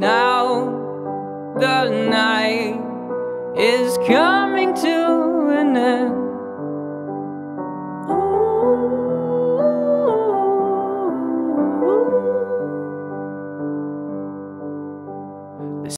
Now the night is coming to.